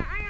I